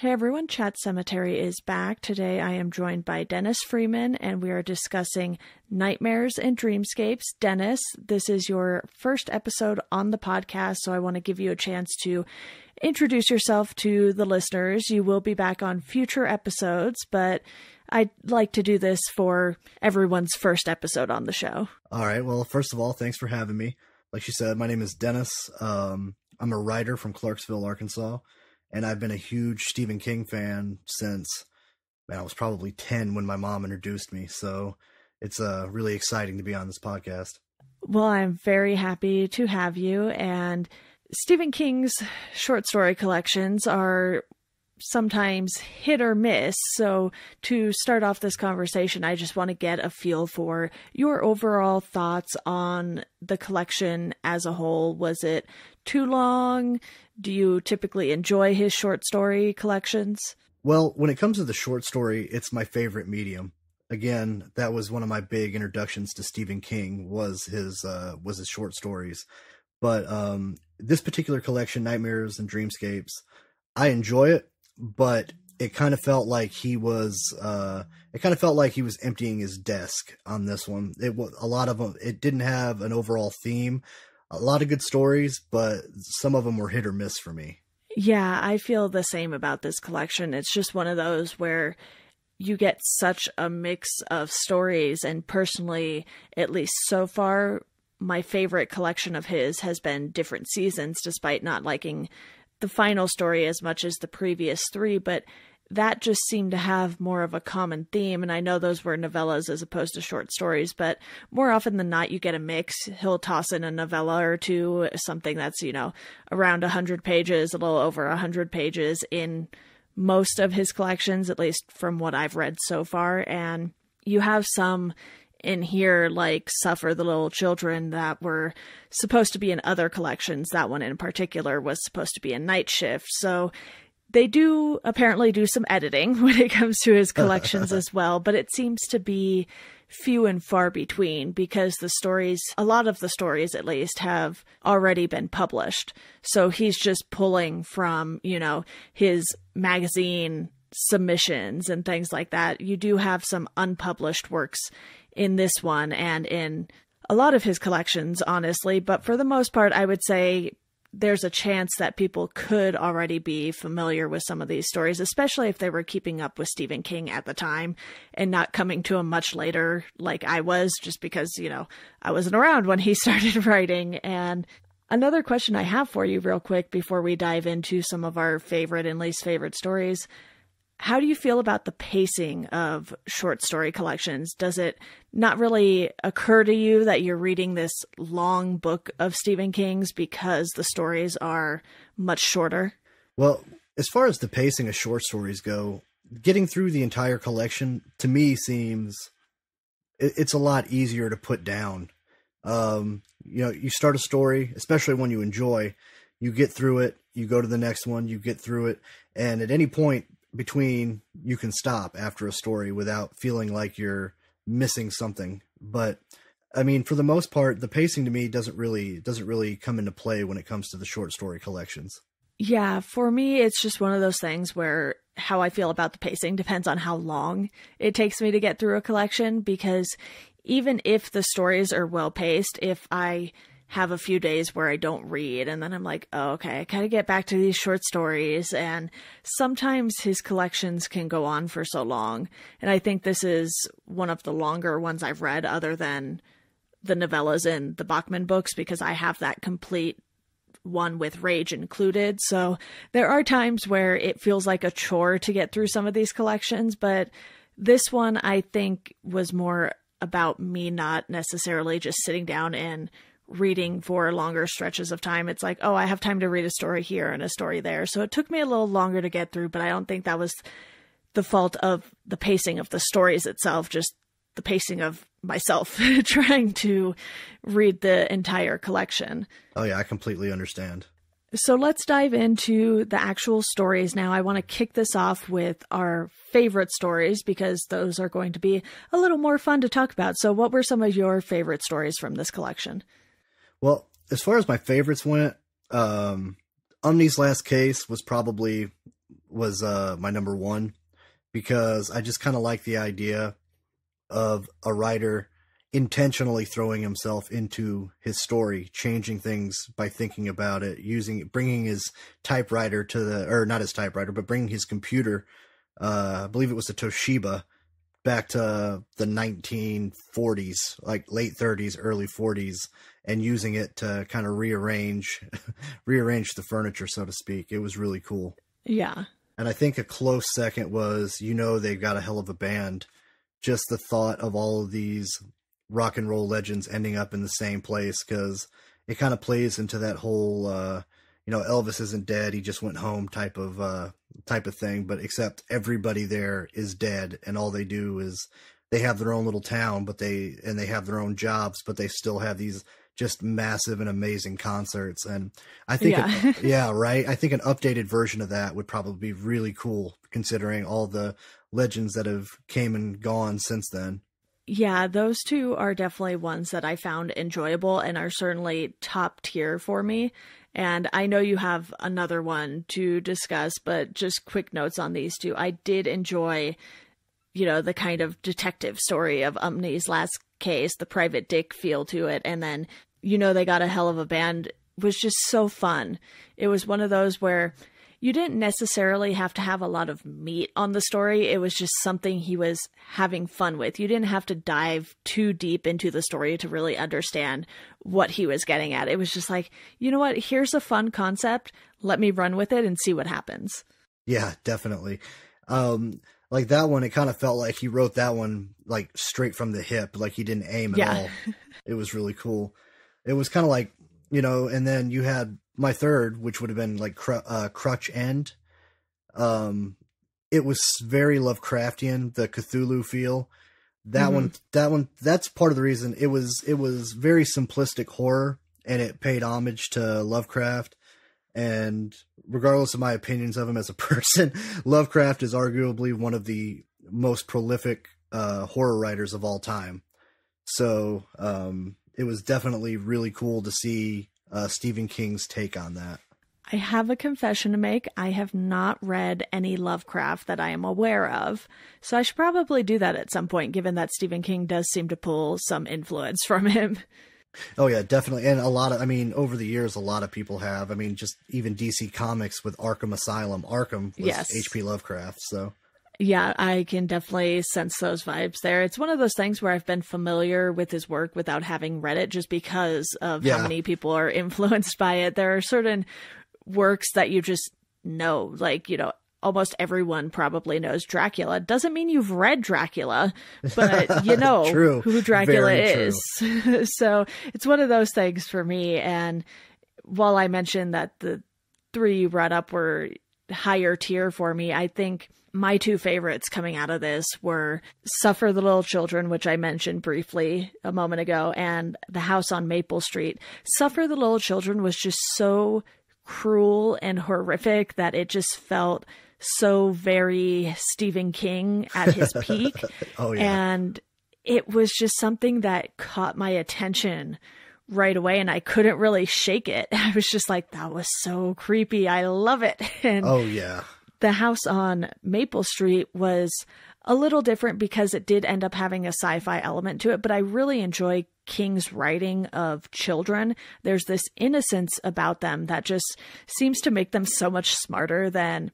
Hey everyone, Chat Sematary is back. Today I am joined by Dennis Freeman and we are discussing Nightmares and Dreamscapes. Dennis, this is your first episode on the podcast, so I want to give you a chance to introduce yourself to the listeners. You will be back on future episodes, but I'd like to do this for everyone's first episode on the show. All right. Well, first of all, thanks for having me. Like she said, my name is Dennis. Um, I'm a writer from Clarksville, Arkansas and I've been a huge Stephen King fan since man, I was probably 10 when my mom introduced me. So it's uh, really exciting to be on this podcast. Well, I'm very happy to have you. And Stephen King's short story collections are sometimes hit or miss. So, to start off this conversation, I just want to get a feel for your overall thoughts on the collection as a whole. Was it too long? Do you typically enjoy his short story collections? Well, when it comes to the short story, it's my favorite medium. Again, that was one of my big introductions to Stephen King was his uh, was his short stories. But um, this particular collection, Nightmares and Dreamscapes, I enjoy it, but it kind of felt like he was uh, it kind of felt like he was emptying his desk on this one. It was a lot of them. It didn't have an overall theme a lot of good stories, but some of them were hit or miss for me. Yeah, I feel the same about this collection. It's just one of those where you get such a mix of stories, and personally, at least so far, my favorite collection of his has been Different Seasons, despite not liking the final story as much as the previous three. But that just seemed to have more of a common theme. And I know those were novellas as opposed to short stories, but more often than not, you get a mix. He'll toss in a novella or two, something that's, you know, around 100 pages, a little over 100 pages in most of his collections, at least from what I've read so far. And you have some in here like Suffer the Little Children that were supposed to be in other collections. That one in particular was supposed to be a night shift. So they do apparently do some editing when it comes to his collections as well, but it seems to be few and far between because the stories, a lot of the stories at least, have already been published. So he's just pulling from, you know, his magazine submissions and things like that. You do have some unpublished works in this one and in a lot of his collections, honestly, but for the most part, I would say there's a chance that people could already be familiar with some of these stories, especially if they were keeping up with Stephen King at the time and not coming to him much later, like I was, just because, you know, I wasn't around when he started writing. And another question I have for you, real quick, before we dive into some of our favorite and least favorite stories how do you feel about the pacing of short story collections? Does it not really occur to you that you're reading this long book of Stephen King's because the stories are much shorter? Well, as far as the pacing of short stories go, getting through the entire collection to me seems it's a lot easier to put down. Um, you know, you start a story, especially one you enjoy, you get through it, you go to the next one, you get through it, and at any point between you can stop after a story without feeling like you're missing something. But I mean, for the most part, the pacing to me doesn't really doesn't really come into play when it comes to the short story collections. Yeah, for me, it's just one of those things where how I feel about the pacing depends on how long it takes me to get through a collection. Because even if the stories are well paced, if I have a few days where I don't read and then I'm like, oh, okay, I gotta get back to these short stories. And sometimes his collections can go on for so long. And I think this is one of the longer ones I've read other than the novellas in the Bachman books because I have that complete one with rage included. So there are times where it feels like a chore to get through some of these collections, but this one I think was more about me not necessarily just sitting down and reading for longer stretches of time. It's like, oh, I have time to read a story here and a story there. So it took me a little longer to get through, but I don't think that was the fault of the pacing of the stories itself, just the pacing of myself trying to read the entire collection. Oh, yeah, I completely understand. So let's dive into the actual stories now. I want to kick this off with our favorite stories because those are going to be a little more fun to talk about. So, what were some of your favorite stories from this collection? Well, as far as my favorites went, um, Umney's Last Case was probably was uh, my number one because I just kind of like the idea of a writer intentionally throwing himself into his story, changing things by thinking about it, using bringing his typewriter to the or not his typewriter, but bringing his computer. Uh, I believe it was a Toshiba back to the 1940s, like late 30s, early 40s, and using it to kind of rearrange, rearrange the furniture, so to speak. It was really cool. Yeah. And I think a close second was, you know, they've got a hell of a band. Just the thought of all of these rock and roll legends ending up in the same place because it kind of plays into that whole, uh, you know, Elvis isn't dead; he just went home type of uh, type of thing. But except everybody there is dead, and all they do is they have their own little town, but they and they have their own jobs, but they still have these just massive and amazing concerts. And I think, Yeah. a- yeah, right. I think an updated version of that would probably be really cool, considering all the legends that have came and gone since then. Yeah, those two are definitely ones that I found enjoyable and are certainly top tier for me. And I know you have another one to discuss, but just quick notes on these two. I did enjoy, you know, the kind of detective story of Umney's last case, the private dick feel to it. And then, you know, they got a hell of a band was just so fun. It was one of those where you didn't necessarily have to have a lot of meat on the story. It was just something he was having fun with. You didn't have to dive too deep into the story to really understand what he was getting at. It was just like, you know what? Here's a fun concept. Let me run with it and see what happens. Yeah, definitely. Um, like that one, it kind of felt like he wrote that one like straight from the hip, like he didn't aim at Yeah. all. It was really cool. It was kind of like, you know, and then you had my third, which would have been like Cru- uh, Crouch End. Um, it was very Lovecraftian, the Cthulhu feel. That Mhm. one, that one, that's part of the reason it was. It was very simplistic horror, and it paid homage to Lovecraft. And regardless of my opinions of him as a person, Lovecraft is arguably one of the most prolific uh, horror writers of all time. So um, it was definitely really cool to see uh, Stephen King's take on that. I have a confession to make. I have not read any Lovecraft that I am aware of. So I should probably do that at some point, given that Stephen King does seem to pull some influence from him. Oh yeah, definitely. And a lot of, I mean, over the years, a lot of people have. I mean, just even DC Comics with Arkham Asylum. Arkham was Yes. H.P. Lovecraft. So Yeah, I can definitely sense those vibes there. It's one of those things where I've been familiar with his work without having read it just because of Yeah. how many people are influenced by it. There are certain works that you just know, like, you know, almost everyone probably knows Dracula. Doesn't mean you've read Dracula, but you know who Dracula Very is. so it's one of those things for me. And while I mentioned that the three you brought up were higher tier for me, I think my two favorites coming out of this were Suffer the Little Children, which I mentioned briefly a moment ago, and The House on Maple Street. Suffer the Little Children was just so cruel and horrific that it just felt so very Stephen King at his peak. oh yeah, And it was just something that caught my attention right away and I couldn't really shake it. I was just like, that was so creepy. I love it. And oh yeah, the house on Maple Street was a little different because it did end up having a sci-fi element to it, but I really enjoy King's writing of children. There's this innocence about them that just seems to make them so much smarter than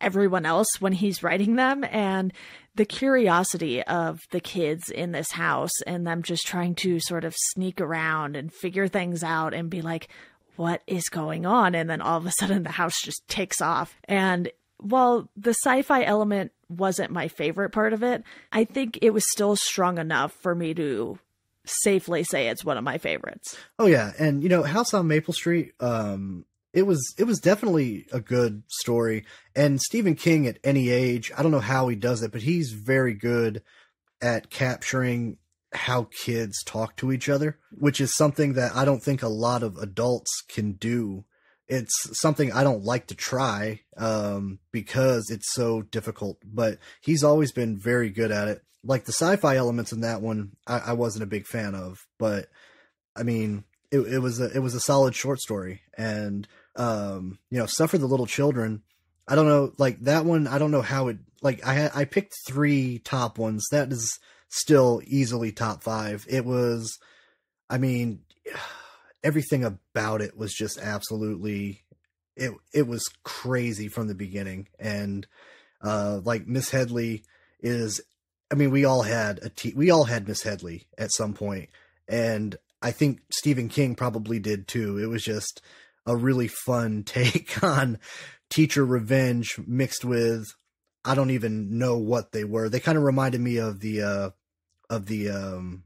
everyone else when he's writing them and the curiosity of the kids in this house and them just trying to sort of sneak around and figure things out and be like what is going on and then all of a sudden the house just takes off and while the sci-fi element wasn't my favorite part of it i think it was still strong enough for me to safely say it's one of my favorites oh yeah. And you know, House on Maple Street. Um, it was it was definitely a good story. And Stephen King, at any age, I don't know how he does it, but he's very good at capturing how kids talk to each other, which is something that I don't think a lot of adults can do. It's something I don't like to try um, because it's so difficult, but he's always been very good at it. Like the sci-fi elements in that one, I, I wasn't a big fan of, but I mean, it, it was a it was a solid short story, and um, you know, suffer the little children. I don't know, like that one. I don't know how it. Like I I picked three top ones. That is still easily top five. It was, I mean, everything about it was just absolutely. It it was crazy from the beginning, and uh, like Miss Headley is. I mean, we all had a t- we all had Miss Headley at some point, and I think Stephen King probably did too. It was just a really fun take on teacher revenge mixed with I don't even know what they were. They kind of reminded me of the uh of the um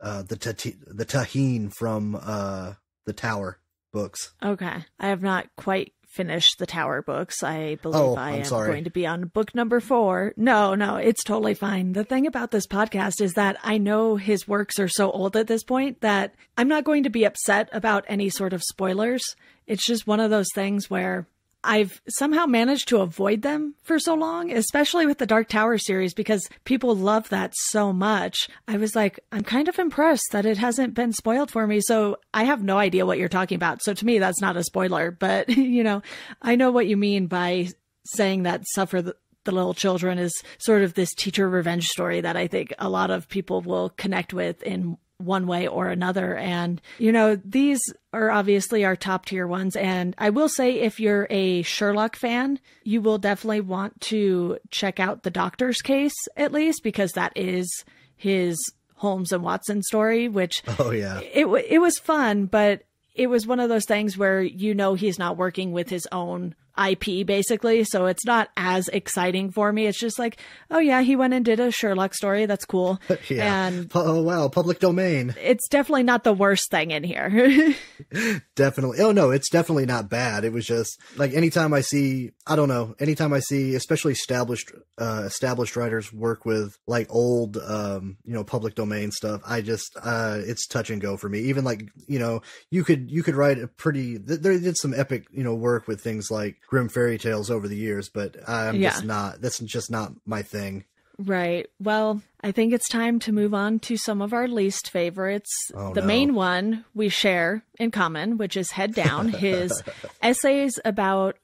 uh the tati- the Taheen from uh the Tower books. Okay. I have not quite finished the Tower books. I oh, believe Oh, I I'm am sorry. going to be on book number four. No, no, it's totally fine. The thing about this podcast is that I know his works are so old at this point that I'm not going to be upset about any sort of spoilers. It's just one of those things where I've somehow managed to avoid them for so long, especially with the Dark Tower series, because people love that so much. I was like, I'm kind of impressed that it hasn't been spoiled for me. So I have no idea what you're talking about. So to me, that's not a spoiler, but you know, I know what you mean by saying that Suffer the, the Little Children is sort of this teacher revenge story that I think a lot of people will connect with in one way or another. And, you know, these are obviously our top tier ones. And I will say, if you're a Sherlock fan, you will definitely want to check out the doctor's case, at least, because that is his Holmes and Watson story, which Oh yeah. it, it was fun, but it was one of those things where you know he's not working with his own IP basically, so it's not as exciting for me. It's just like, oh yeah, he went and did a Sherlock story. That's cool. Yeah. And oh wow, public domain. it's definitely not the worst thing in here. Definitely. Oh no, it's definitely not bad. It was just like anytime I see, I don't know, anytime I see, especially established, uh, established writers work with like old, um, you know, public domain stuff. I just, uh, it's touch and go for me. Even like, you know, you could, you could write a pretty, th- they did some epic, you know, work with things like Grimm fairy tales over the years, but I'm Yeah. just not, that's just not my thing. Right. Well, I think it's time to move on to some of our least favorites. Oh, the no. main one we share in common, which is Head Down, his essays about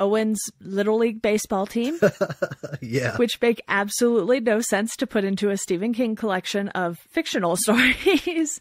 Owen's Little League baseball team, yeah. which make absolutely no sense to put into a Stephen King collection of fictional stories.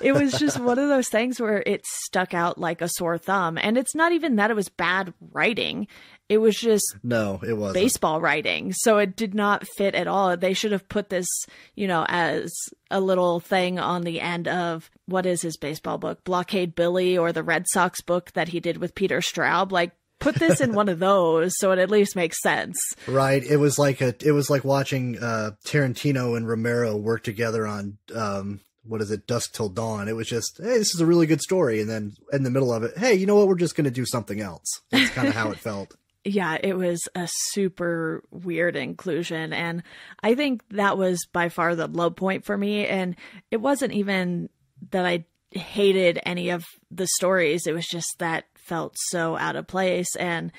it was just one of those things where it stuck out like a sore thumb. And it's not even that it was bad writing, it was just No, it wasn't. baseball writing. So it did not fit at all. They should have put this, you know, as a little thing on the end of what is his baseball book, Blockade Billy or the Red Sox book that he did with Peter Straub. Like, put this in one of those so it at least makes sense. Right. It was like a it was like watching uh Tarantino and Romero work together on um what is it, Dusk Till Dawn. It was just, hey, this is a really good story. And then in the middle of it, hey, you know what, we're just gonna do something else. That's kind of how it felt. Yeah, it was a super weird inclusion. And I think that was by far the low point for me. And it wasn't even that I hated any of the stories, it was just that felt so out of place. And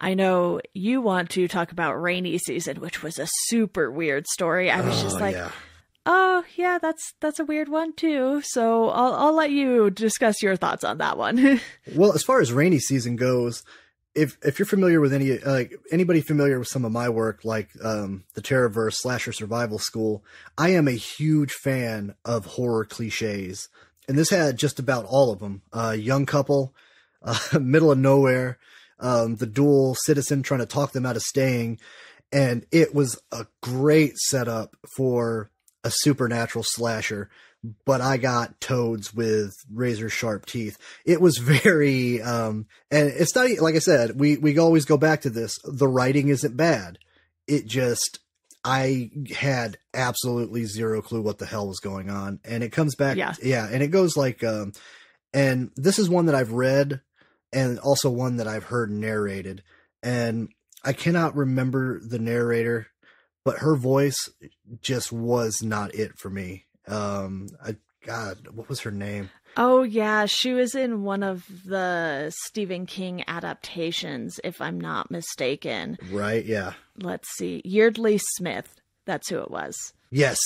I know you want to talk about Rainy Season, which was a super weird story. I was just Oh, like, yeah. oh yeah, that's that's a weird one too. So I'll I'll let you discuss your thoughts on that one. Well, as far as rainy season goes, if if you're familiar with any like anybody familiar with some of my work, like um, the Terrorverse slasher survival school, I am a huge fan of horror cliches, and this had just about all of them. Uh, young couple, uh, middle of nowhere, um, the dual citizen trying to talk them out of staying, and it was a great setup for a supernatural slasher but I got toads with razor sharp teeth. It was very, um, and it's not, like I said, we, we always go back to this. The writing isn't bad. It just, I had absolutely zero clue what the hell was going on. And it comes back, Yeah. yeah, and it goes like, um, and this is one that I've read and also one that I've heard narrated. And I cannot remember the narrator, but her voice just was not it for me. Um, I, God, what was her name? Oh yeah, she was in one of the Stephen King adaptations, if I'm not mistaken. Right? Yeah. Let's see, Yeardley Smith. That's who it was. Yes,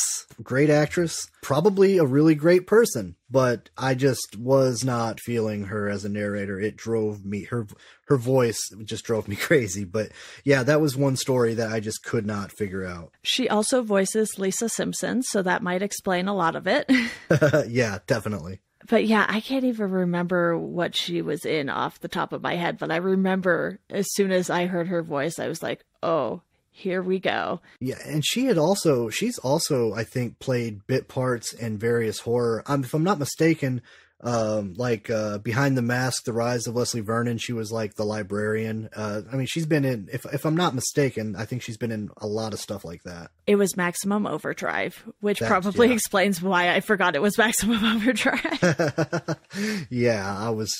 great actress, probably a really great person, but I just was not feeling her as a narrator. It drove me her her voice just drove me crazy. But yeah, that was one story that I just could not figure out. She also voices Lisa Simpson, so that might explain a lot of it. yeah, definitely. But yeah, I can't even remember what she was in off the top of my head, but I remember as soon as I heard her voice, I was like, "Oh, here we go. Yeah, and she had also she's also I think played bit parts in various horror. Um, if I'm not mistaken, um, like uh, Behind the Mask, The Rise of Leslie Vernon, she was like the librarian. Uh, I mean, she's been in. If if I'm not mistaken, I think she's been in a lot of stuff like that. It was Maximum Overdrive, which That's, probably yeah. explains why I forgot it was Maximum Overdrive. yeah, I was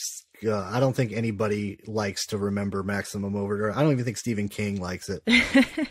uh, I don't think anybody likes to remember Maximum Overdrive. I don't even think Stephen King likes it.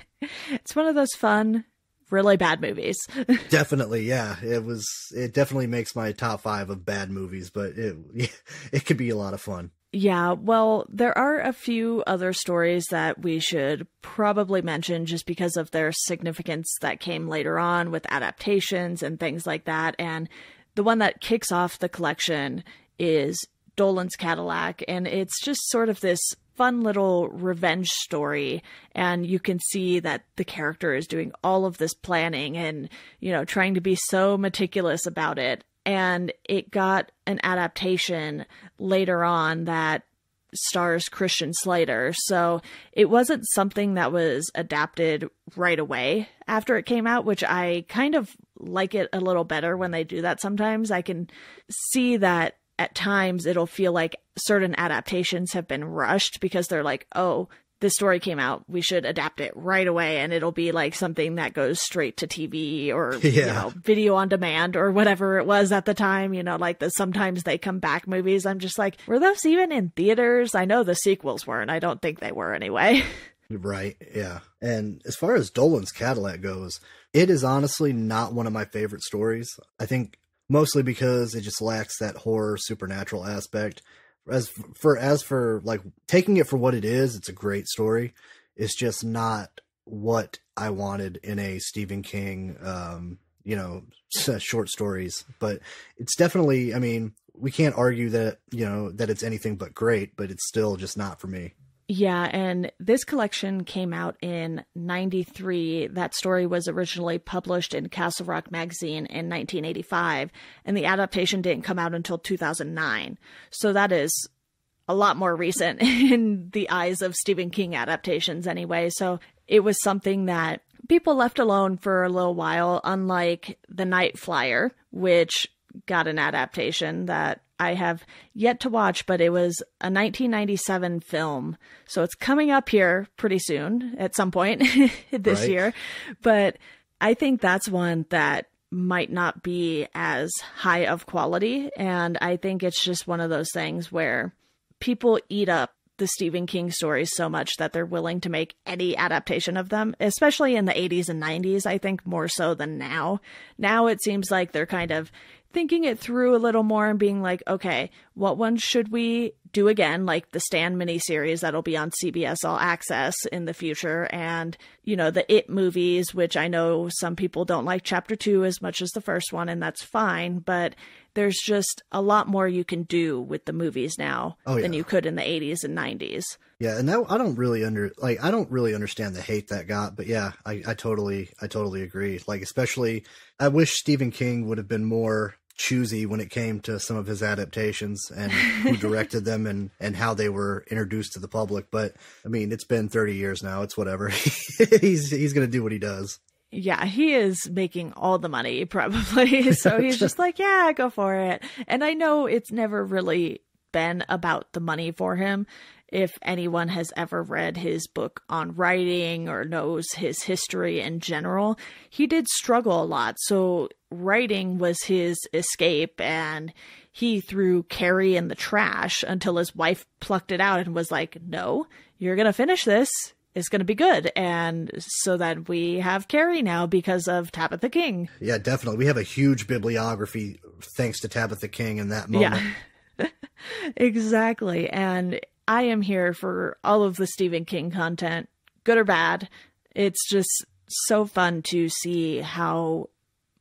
it's one of those fun, really bad movies. definitely, yeah. It was. It definitely makes my top five of bad movies, but it it could be a lot of fun. Yeah, well, there are a few other stories that we should probably mention just because of their significance that came later on with adaptations and things like that. And the one that kicks off the collection is Dolan's Cadillac, and it's just sort of this fun little revenge story and you can see that the character is doing all of this planning and you know trying to be so meticulous about it and it got an adaptation later on that stars Christian Slater. So it wasn't something that was adapted right away after it came out, which I kind of like it a little better when they do that sometimes. I can see that at times it'll feel like certain adaptations have been rushed because they're like, oh, this story came out, we should adapt it right away, and it'll be like something that goes straight to TV or yeah. you know video on demand or whatever it was at the time. You know, like the sometimes they come back movies. I'm just like, were those even in theaters? I know the sequels weren't. I don't think they were anyway. Right. Yeah. And as far as Dolan's Cadillac goes, it is honestly not one of my favorite stories. I think mostly because it just lacks that horror supernatural aspect. As for as for like taking it for what it is, it's a great story. It's just not what I wanted in a Stephen King, um, you know, short stories. But it's definitely, I mean, we can't argue that you know that it's anything but great, but it's still just not for me. Yeah, and this collection came out in 93. That story was originally published in Castle Rock magazine in 1985, and the adaptation didn't come out until 2009. So that is a lot more recent in the eyes of Stephen King adaptations, anyway. So it was something that people left alone for a little while, unlike The Night Flyer, which got an adaptation that I have yet to watch, but it was a 1997 film. So it's coming up here pretty soon at some point this right. year. But I think that's one that might not be as high of quality. And I think it's just one of those things where people eat up the Stephen King stories so much that they're willing to make any adaptation of them, especially in the 80s and 90s, I think more so than now. Now it seems like they're kind of thinking it through a little more and being like, okay, what one should we do again? Like the Stand miniseries that'll be on CBS All Access in the future, and you know the It movies, which I know some people don't like Chapter Two as much as the first one, and that's fine. But there's just a lot more you can do with the movies now oh, yeah. than you could in the 80s and 90s. Yeah, and that, I don't really under like I don't really understand the hate that got, but yeah, I, I totally I totally agree. Like especially, I wish Stephen King would have been more choosy when it came to some of his adaptations and who directed them and and how they were introduced to the public. But I mean, it's been 30 years now. It's whatever. he's he's going to do what he does. Yeah, he is making all the money probably. so he's just like, yeah, go for it. And I know it's never really been about the money for him if anyone has ever read his book on writing or knows his history in general, he did struggle a lot. So writing was his escape and he threw Carrie in the trash until his wife plucked it out and was like, no, you're going to finish this. It's going to be good. And so that we have Carrie now because of Tabitha King. Yeah, definitely. We have a huge bibliography thanks to Tabitha King in that moment. Yeah. exactly. And I am here for all of the Stephen King content, good or bad. It's just so fun to see how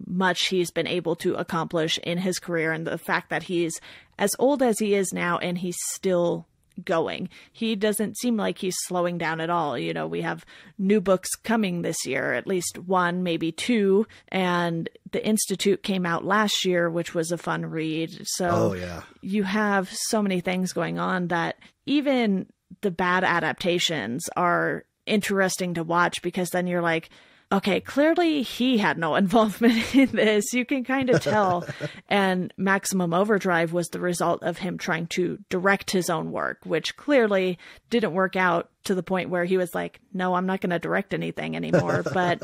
much he's been able to accomplish in his career and the fact that he's as old as he is now and he's still going. He doesn't seem like he's slowing down at all. You know, we have new books coming this year, at least one, maybe two, and The Institute came out last year, which was a fun read. So Oh yeah. you have so many things going on that even the bad adaptations are interesting to watch because then you're like, okay, clearly he had no involvement in this. You can kind of tell. and Maximum Overdrive was the result of him trying to direct his own work, which clearly didn't work out to the point where he was like, no, I'm not going to direct anything anymore. but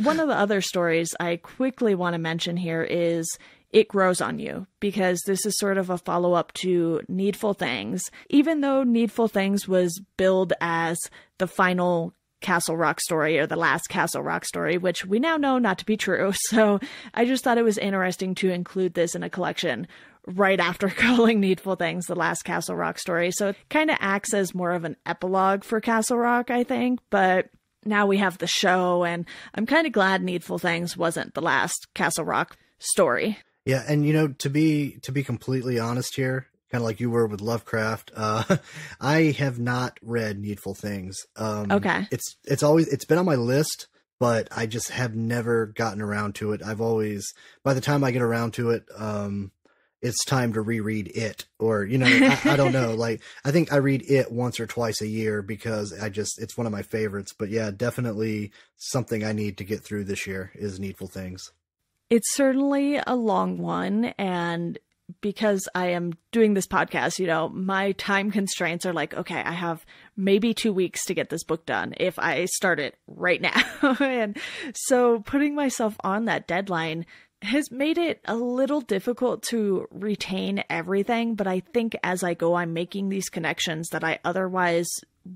one of the other stories I quickly want to mention here is It Grows on You, because this is sort of a follow up to Needful Things. Even though Needful Things was billed as the final Castle Rock story or the last Castle Rock story, which we now know not to be true. So I just thought it was interesting to include this in a collection right after calling Needful Things the last Castle Rock story. So it kind of acts as more of an epilogue for Castle Rock, I think. But now we have the show, and I'm kind of glad Needful Things wasn't the last Castle Rock story. Yeah, and you know, to be to be completely honest here, kind of like you were with Lovecraft, uh, I have not read Needful Things. Um, Okay. it's it's always it's been on my list, but I just have never gotten around to it. I've always by the time I get around to it, um, it's time to reread it, or you know, I, I don't know. Like I think I read it once or twice a year because I just it's one of my favorites. But yeah, definitely something I need to get through this year is Needful Things. It's certainly a long one, and because I am doing this podcast, you know, my time constraints are like, okay, I have maybe two weeks to get this book done if I start it right now. and so putting myself on that deadline has made it a little difficult to retain everything. But I think as I go, I'm making these connections that I otherwise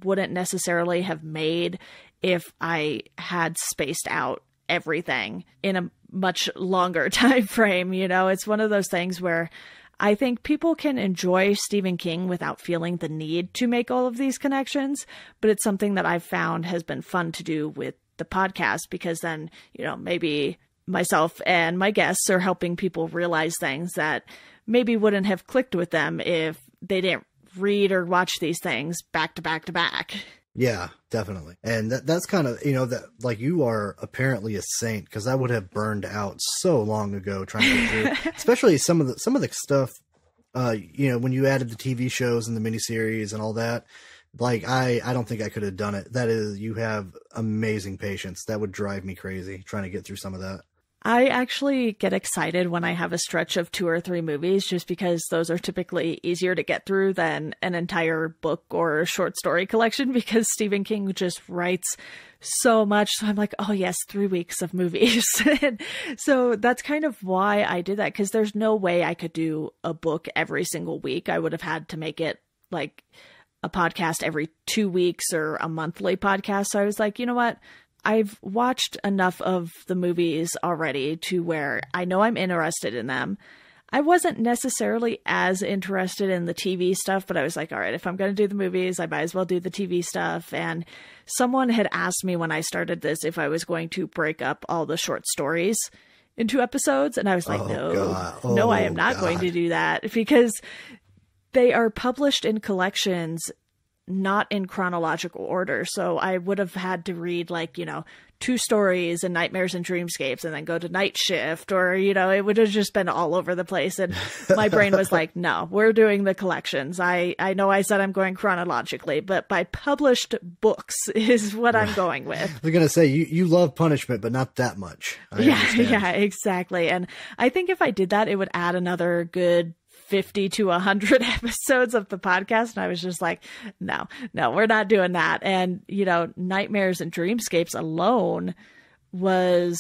wouldn't necessarily have made if I had spaced out everything in a much longer time frame you know? It's one of those things where i think people can enjoy stephen king without feeling the need to make all of these connections but it's something that i've found has been fun to do with the podcast because then you know maybe myself and my guests are helping people realize things that maybe wouldn't have clicked with them if they didn't read or watch these things back to back to back Yeah, definitely. And that that's kind of, you know, that like you are apparently a saint because I would have burned out so long ago trying to do, especially some of the some of the stuff uh you know, when you added the TV shows and the miniseries and all that, like I I don't think I could have done it. That is you have amazing patience. That would drive me crazy trying to get through some of that. I actually get excited when I have a stretch of two or three movies just because those are typically easier to get through than an entire book or short story collection because Stephen King just writes so much. So I'm like, oh, yes, three weeks of movies. so that's kind of why I did that because there's no way I could do a book every single week. I would have had to make it like a podcast every two weeks or a monthly podcast. So I was like, you know what? I've watched enough of the movies already to where I know I'm interested in them. I wasn't necessarily as interested in the TV stuff, but I was like, all right, if I'm going to do the movies, I might as well do the TV stuff. And someone had asked me when I started this if I was going to break up all the short stories into episodes. And I was like, Oh, no, God. no, I Oh, am not going to do that because they are published in collections not in chronological order. So I would have had to read like, you know, two stories and nightmares and dreamscapes and then go to night shift or, you know, it would have just been all over the place. And my brain was like, no, we're doing the collections. I, I know I said I'm going chronologically, but by published books is what I'm going with. They're gonna say you you love punishment, but not that much. I yeah, understand. yeah, exactly. And I think if I did that, it would add another good 50 to 100 episodes of the podcast. And I was just like, no, no, we're not doing that. And, you know, Nightmares and Dreamscapes alone was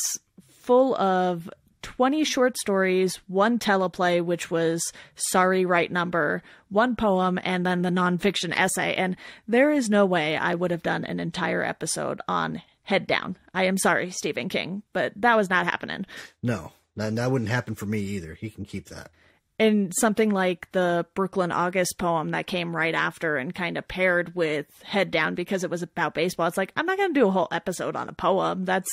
full of 20 short stories, one teleplay, which was Sorry, Right Number, one poem, and then the nonfiction essay. And there is no way I would have done an entire episode on Head Down. I am sorry, Stephen King, but that was not happening. No, that, that wouldn't happen for me either. He can keep that. And something like the Brooklyn August poem that came right after and kind of paired with Head Down because it was about baseball. It's like I'm not going to do a whole episode on a poem. That's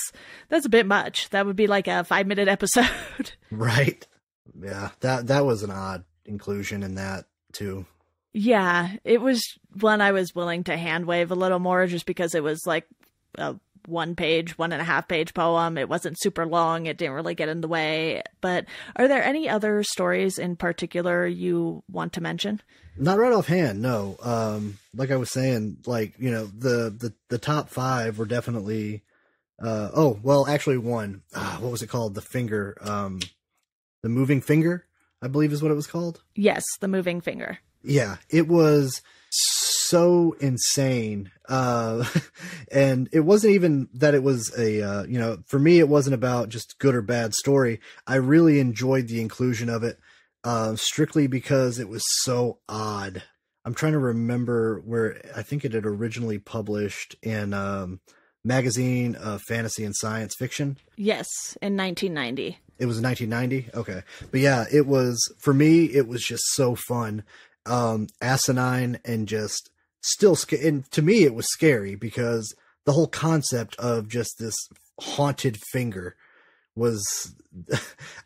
that's a bit much. That would be like a 5-minute episode. right. Yeah. That that was an odd inclusion in that too. Yeah, it was one I was willing to hand wave a little more just because it was like a one page, one and a half page poem. It wasn't super long. It didn't really get in the way. But are there any other stories in particular you want to mention? Not right offhand, no. Um, like I was saying, like, you know, the, the, the top five were definitely, uh, oh, well, actually one, uh, what was it called? The finger, um, the moving finger, I believe is what it was called. Yes. The moving finger. Yeah. It was so insane. Uh, and it wasn't even that it was a, uh, you know, for me, it wasn't about just good or bad story. I really enjoyed the inclusion of it, uh, strictly because it was so odd. I'm trying to remember where I think it had originally published in, um, magazine of fantasy and science fiction. Yes, in 1990. It was 1990. Okay, but yeah, it was for me. It was just so fun, um, asinine, and just still sc- and to me it was scary because the whole concept of just this haunted finger was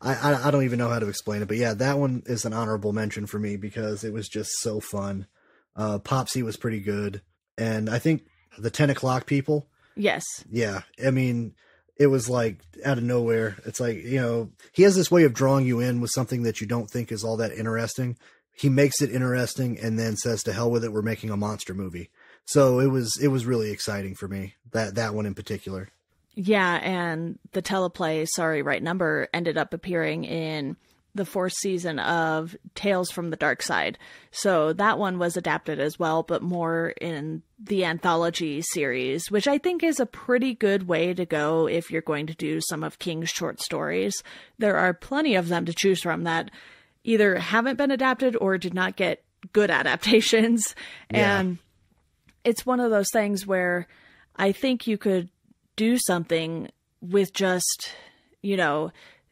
I, I, I don't even know how to explain it but yeah that one is an honorable mention for me because it was just so fun. Uh popsy was pretty good. And i think the 10 o'clock people yes. yeah i mean it was like out of nowhere. It's like you know he has this way of drawing you in with something that you don't think is all that interesting he makes it interesting and then says to hell with it we're making a monster movie. So it was it was really exciting for me that that one in particular. Yeah and the teleplay sorry right number ended up appearing in the fourth season of tales from the dark side. So that one was adapted as well but more in the anthology series which i think is a pretty good way to go if you're going to do some of king's short stories. There are plenty of them to choose from that either haven't been adapted or did not get good adaptations. Yeah. And it's one of those things where I think you could do something with just, you know,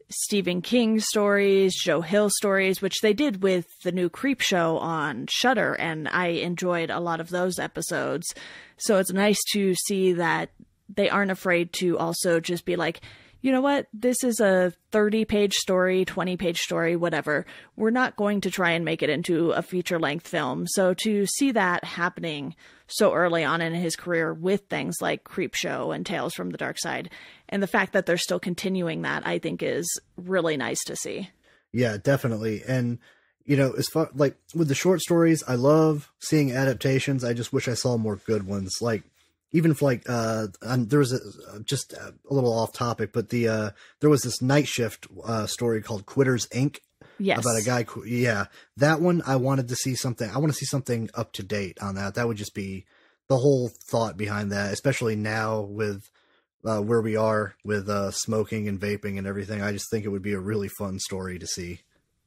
Stephen King stories, Joe Hill stories, which they did with the new Creepshow on Shudder, and I enjoyed a lot of those episodes. So it's nice to see that they aren't afraid to also just be like, you know what? This is a 30 page story, 20 page story, whatever. We're not going to try and make it into a feature length film. So to see that happening so early on in his career with things like Creepshow and Tales from the Dark Side, and the fact that they're still continuing that, I think is really nice to see. Yeah, definitely. And you know, as far like with the short stories, I love seeing adaptations. I just wish I saw more good ones. Like even if like uh um, there was a just a little off topic, but the uh there was this night shift uh story called Quitters Inc. Yes. About a guy, yeah, that one I wanted to see something. I want to see something up to date on that. That would just be the whole thought behind that, especially now with uh, where we are with uh, smoking and vaping and everything. I just think it would be a really fun story to see.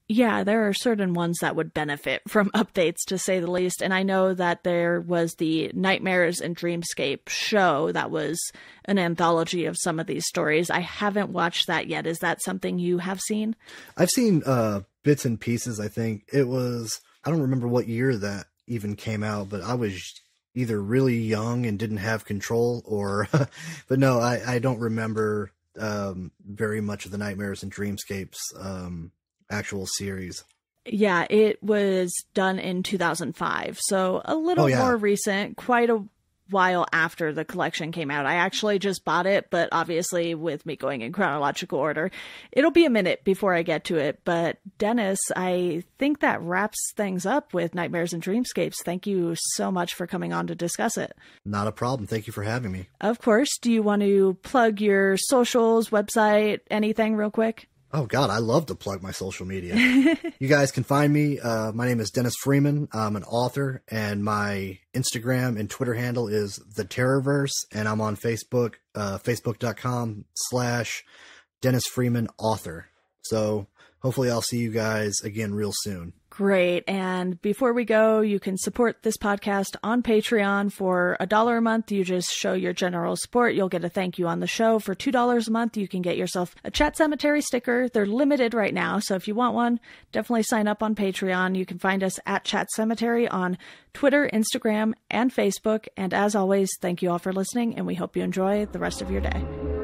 Yeah, there are certain ones that would benefit from updates, to say the least. And I know that there was the Nightmares and Dreamscape show that was an anthology of some of these stories. I haven't watched that yet. Is that something you have seen? I've seen uh, bits and pieces. I think it was. I don't remember what year that even came out, but I was either really young and didn't have control, or. but no, I I don't remember um, very much of the Nightmares and Dreamscapes. Um, actual series. Yeah, it was done in 2005. So a little Oh, yeah. more recent, quite a while after the collection came out. I actually just bought it, but obviously with me going in chronological order, it'll be a minute before I get to it. But Dennis, I think that wraps things up with Nightmares and Dreamscapes. Thank you so much for coming on to discuss it. Not a problem. Thank you for having me. Of course, do you want to plug your socials, website, anything real quick? Oh God, I love to plug my social media. you guys can find me. Uh, my name is Dennis Freeman. I'm an author, and my Instagram and Twitter handle is the Terrorverse, and I'm on Facebook, uh, Facebook.com slash Dennis Freeman author. So hopefully, I'll see you guys again real soon. Great. And before we go, you can support this podcast on Patreon for a dollar a month. You just show your general support. You'll get a thank you on the show. For $2 a month, you can get yourself a Chat Sematary sticker. They're limited right now. So if you want one, definitely sign up on Patreon. You can find us at Chat Sematary on Twitter, Instagram, and Facebook. And as always, thank you all for listening, and we hope you enjoy the rest of your day.